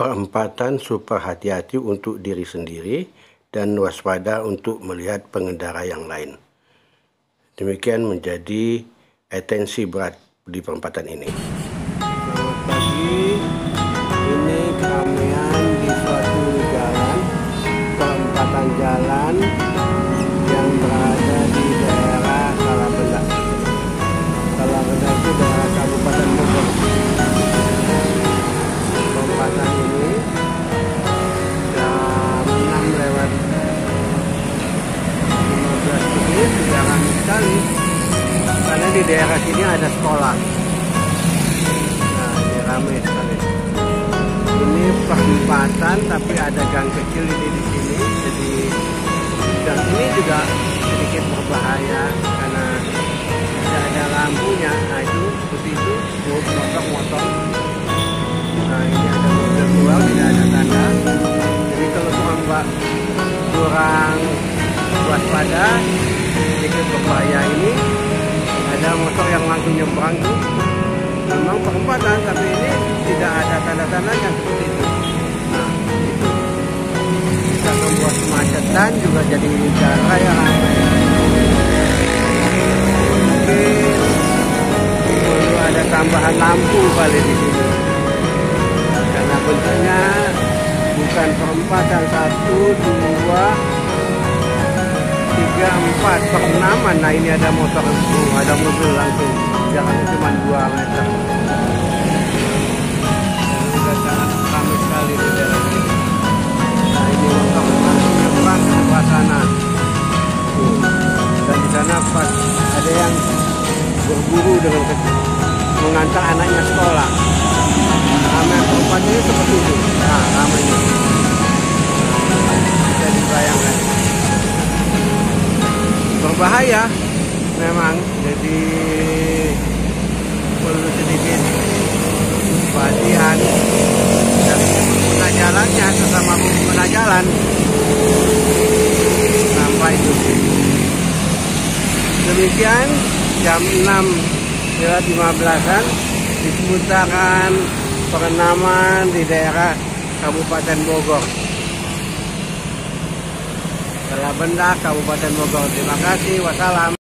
perempatan super hati-hati untuk diri sendiri dan waspada untuk melihat pengendara yang lain. Demikian menjadi atensi berat di perempatan ini. Selamat pagi, karena di daerah sini ada sekolah. Nah, ini ramai sekali. Ini perempatan tapi ada gang kecil ini di sini. Jadi gang ini juga sedikit berbahaya karena tidak ada lampunya. Nah itu seperti itu motor-motor. Nah ini ada mobil keluar tidak ada tanda. Jadi kalau kurang kurang waspada sedikit berbahaya ini ada motor yang langsung nyebrang tuh memang perempatan tapi ini tidak ada tanda-tandanya seperti itu. Nah itu. Bisa membuat kemacetan juga jadi jalan raya ramai. Perlu ada tambahan lampu kali di sini. Karena bentuknya bukan perempatan satu dua tiga empat per enaman nah ini ada motor langsung ada mobil langsung. Jaraknya cuma dua meter. Ada yang berburu dengan mengantar anaknya sekolah berbahaya. Memang jadi perlu sedikit perhatian dari pengguna jalannya sesama pengguna jalan sampai itu demikian jam 6 lewat 15an di seputaran perenaman di daerah Kabupaten Bogor Benda Kabupaten Bogor. Terima kasih. Wassalam.